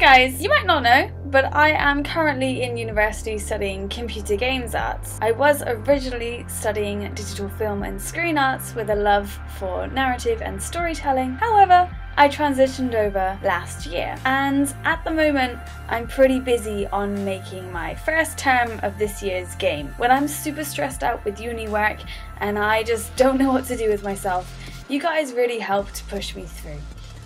Guys, you might not know, but I am currently in university studying computer games arts. I was originally studying digital film and screen arts with a love for narrative and storytelling. However, I transitioned over last year, and at the moment, I'm pretty busy on making my first term of this year's game. When I'm super stressed out with uni work and I just don't know what to do with myself, you guys really helped push me through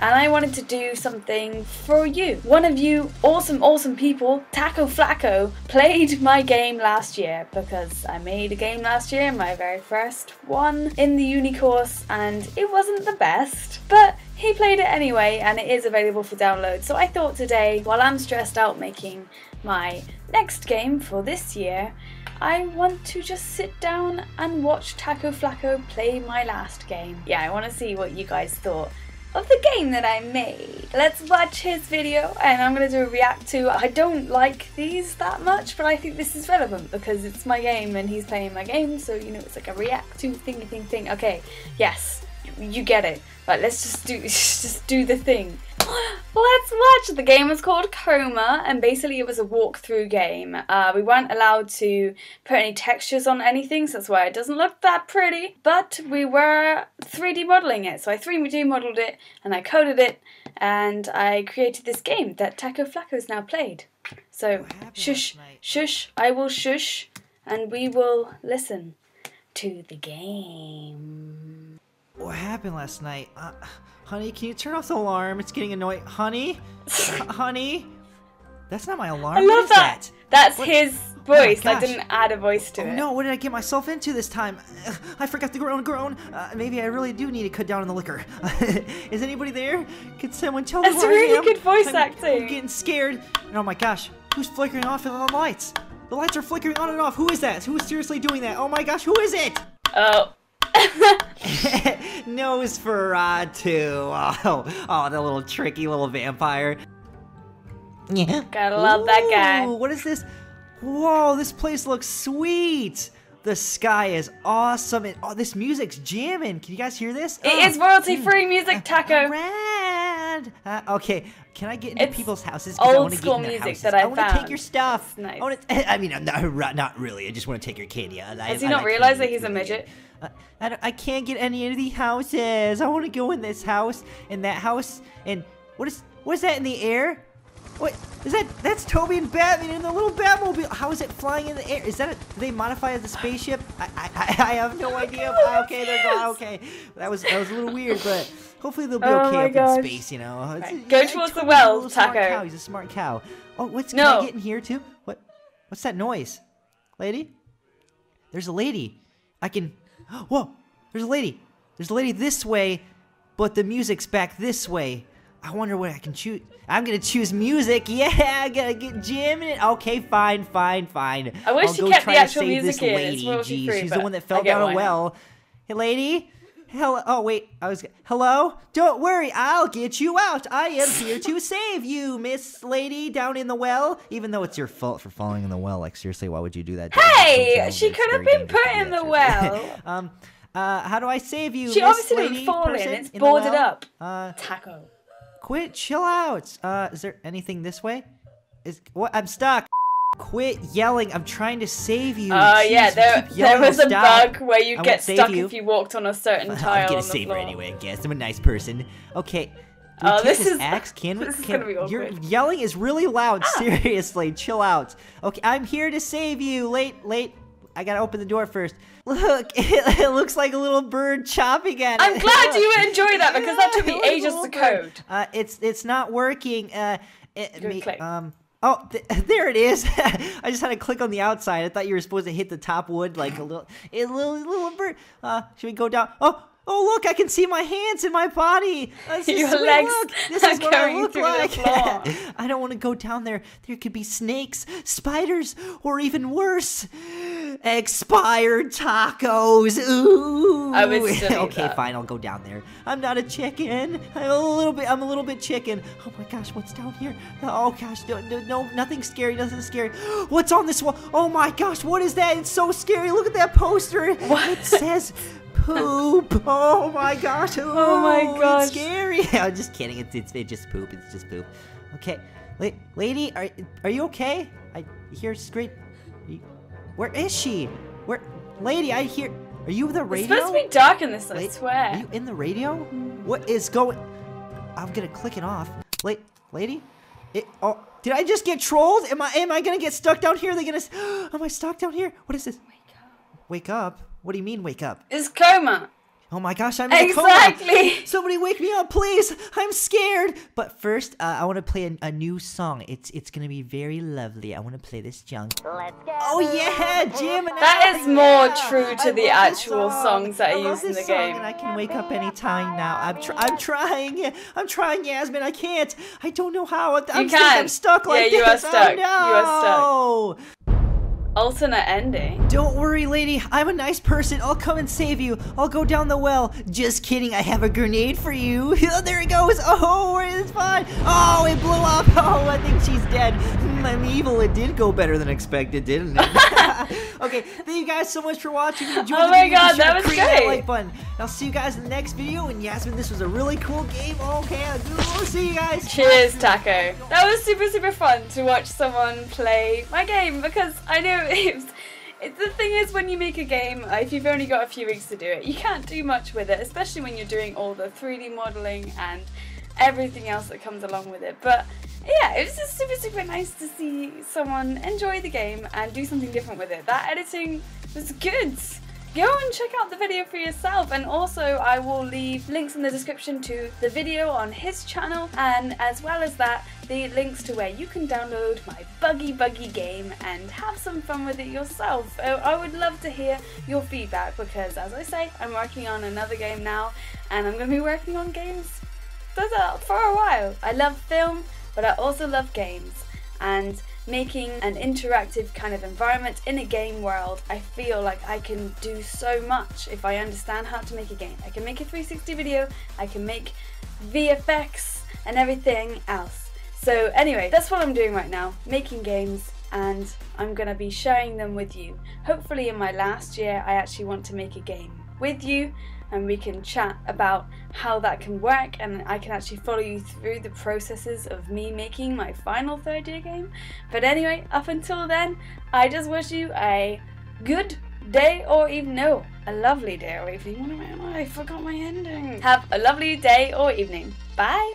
and I wanted to do something for you. One of you awesome, awesome people, Taco Flacko, played my game last year because I made a game last year, my very first one in the uni course, and it wasn't the best, but he played it anyway and it is available for download. So I thought today, while I'm stressed out making my next game for this year, I want to just sit down and watch Taco Flacko play my last game. Yeah, I want to see what you guys thought of the game that I made. Let's watch his video and I'm going to do a react to. I don't like these that much, but I think this is relevant because it's my game and he's playing my game, so you know it's like a react to thingy thing thing. Okay, yes, you get it. Right, let's just do just do the thing. Let's watch. The game was called Coma, and basically it was a walkthrough game. Uh, we weren't allowed to put any textures on anything, so that's why it doesn't look that pretty. But we were 3D modeling it, so I 3D modeled it, and I coded it, and I created this game that Taco Flacko's now played. So shush, shush, I will shush, and we will listen to the game. What happened last night? Uh, honey, can you turn off the alarm? It's getting annoying. Honey? honey? That's not my alarm. I love that. that? That's What- his Oh voice. I didn't add a voice to Oh it. no, what did I get myself into this time? I forgot to groan, groan. Uh, maybe I really do need to cut down on the liquor. Is anybody there? Could someone tell me That's where I really am? good voice I'm, acting. I'm getting scared. And oh my gosh, who's flickering off in the lights? The lights are flickering on and off. Who is that? Who is seriously doing that? Oh my gosh, who is it? Oh. Nosferatu. Oh, oh, the little tricky little vampire. Yeah. Gotta love that guy. What is this? Whoa, this place looks sweet. The sky is awesome, and oh, this music's jamming. Can you guys hear this? It Oh, is royalty free mm. music, Taco. Uh, okay, can I get into It's people's houses? 'Cause I old wanna school get in their music houses. that I I want to take your stuff. It's nice. I, I mean, I'm not, not really. I just want to take your candy. I, Does he I not like realize that he's a midget? Uh, I, I can't get any of the houses. I want to go in this house and that house and what is what is that in the air? What is that? That's Toby and Batman in the little Batmobile. How is it flying in the air? Is that a, do they modify the spaceship? I I, I have no idea. Okay, they're going. Okay, that was that was a little weird, but hopefully they'll be Oh okay up gosh. in space. You know. Right, go towards the well, Taco. cow. He's a smart cow. Oh, what's can No. I get in here too? What what's that noise, lady? There's a lady. I can. Whoa! There's a lady. There's a lady this way, but the music's back this way. I wonder what I can choose. I'm gonna choose music. Yeah, I gotta get jamming it. Okay, fine, fine, fine. I wish I'll go kept try the to actual music in. Lady. Jeez, she's the one that fell down a well. Hey, lady. Hello. Oh wait, I was. Hello. Don't worry, I'll get you out. I am here to save you, Miss Lady down in the well. Even though it's your fault for falling in the well. Like seriously, why would you do that? Hey, she could have been put in the well. um. Uh, how do I save you? She Miss obviously didn't lady fall in, it's boarded well? up. Uh, Taco. quit. Chill out. Uh, is there anything this way? Is what? I'm stuck. Quit yelling. I'm trying to save you. Oh Jeez, yeah, there, there was a stop. bug where you get stuck you. if you walked on a certain well, tile. I'm gonna on the save her anyway. I guess I'm a nice person. Okay. We Oh, this this is- axe? Can we? can, Your. Ah. yelling is really loud. Seriously, chill out. Okay, I'm here to save you. Late, late. I gotta open the door first. Look, it, it looks like a little bird chopping at it. I'm glad you enjoy that because that took me ages to code. Uh, it's it's not working. Uh, it, me- um. Oh, th- there it is. I just had to click on the outside. I thought you were supposed to hit the top wood like a little, a little, little bird. Uh, should we go down? Oh, oh, look! I can see my hands and my body. This is Your sweet. legs Look, this is what I look through the like. I don't want to go down there. There could be snakes, spiders, or even worse, expired tacos. Ooh. I would still okay, that. fine. I'll go down there. I'm not a chicken. I'm a little bit. I'm a little bit chicken. Oh my gosh, what's down here? Oh gosh, no, no, no nothing scary. Nothing scary. What's on this wall? Oh my gosh, what is that? It's so scary. Look at that poster. What? It says poop. Oh my gosh. Oh my Ooh, gosh. It's scary. I'm just kidding. It's, it's it's just poop. It's just poop. Okay. La- lady, are are you okay? I hear scream. Where is she? Where, lady? I hear. Are you the It's radio? supposed to be dark in this, I La- swear. Are you in the radio? What is going? I'm gonna click it off. La- lady, it. Oh, did I just get trolled? Am I? Am I gonna get stuck down here? Are they gonna? Am I stuck down here? What is this? Wake up. Wake up. What do you mean wake up? It's coma. Oh my gosh, I'm in a coma. Exactly. Somebody wake me up, please! I'm scared. But first, uh, I want to play a, a new song. It's it's gonna be very lovely. I want to play this junk. Oh yeah, jamming That is out, more yeah. true to I the actual song. songs that I are love used in the song, game. And I can wake up anytime now. I'm tr- I'm trying. I'm trying, Yasmin. I can't. I don't know how. I'm stuck. can. I'm stuck like Yeah, you are this. stuck. Oh, You are no. Alternate ending. Don't worry, lady. I'm a nice person. I'll come and save you. I'll go down the well. Just kidding. I have a grenade for you. There it goes. Oh, it's fine. Oh, it blew up. Oh, I think she's dead. Hmm, I'm evil. It did go better than expected, didn't it? okay, thank you guys so much for watching. If you Oh my video, God, that was that great. like button. I'll see you guys in the next video. And Yasmin, this was a really cool game. Okay, I'll see you guys. Cheers, Taco. That was super, super fun to watch someone play my game because I know it's. It, the thing is, when you make a game, uh, if you've only got a few weeks to do it, you can't do much with it, especially when you're doing all the 3D modeling and everything else that comes along with it. But yeah, it was just super, super nice to see someone enjoy the game and do something different with it. That editing was good. Go and check out the video for yourself, and also I will leave links in the description to the video on his channel, and as well as that, the links to where you can download my buggy buggy game and have some fun with it yourself. I would love to hear your feedback because, as I say, I'm working on another game now, and I'm going to be working on games for the- for a while. I love film, but I also love games, and making an interactive kind of environment in a game world, I feel like I can do so much if I understand how to make a game. I can make a 360 video, I can make VFX and everything else. So anyway, that's what I'm doing right now, making games and I'm going to be sharing them with you. Hopefully in my last year I actually want to make a game with you and we can chat about how that can work and I can actually follow you through the processes of me making my final third year game. But anyway, up until then, I just wish you a good day or even no, a lovely day or evening. What am I? I forgot my ending. Have a lovely day or evening. Bye.